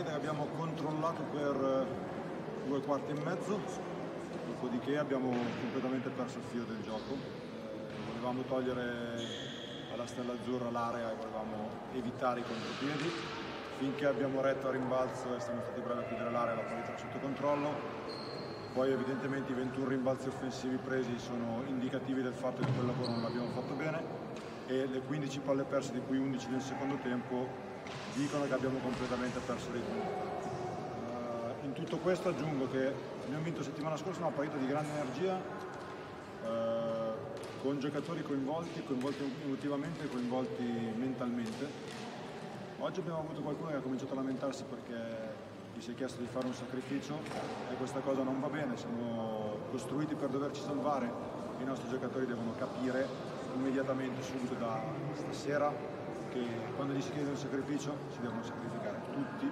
partita che abbiamo controllato per due quarti e mezzo, dopodiché abbiamo completamente perso il filo del gioco. Eh, volevamo togliere alla Stella Azzurra l'area e volevamo evitare i contropiedi. Finché abbiamo retto a rimbalzo e siamo stati bravi a chiudere l'area, la partita sotto controllo. Poi evidentemente i 21 rimbalzi offensivi presi sono indicativi del fatto che quel lavoro non l'abbiamo fatto bene e le 15 palle perse, di cui 11 nel secondo tempo, dicono che abbiamo completamente perso ritmo. Uh, in tutto questo aggiungo che abbiamo vinto settimana scorsa una partita di grande energia, uh, con giocatori coinvolti, coinvolti emotivamente e coinvolti mentalmente. Oggi abbiamo avuto qualcuno che ha cominciato a lamentarsi perché gli si è chiesto di fare un sacrificio e questa cosa non va bene, siamo costruiti per doverci salvare, i nostri giocatori devono capire immediatamente, subito da stasera, che quando gli si chiede un sacrificio si devono sacrificare tutti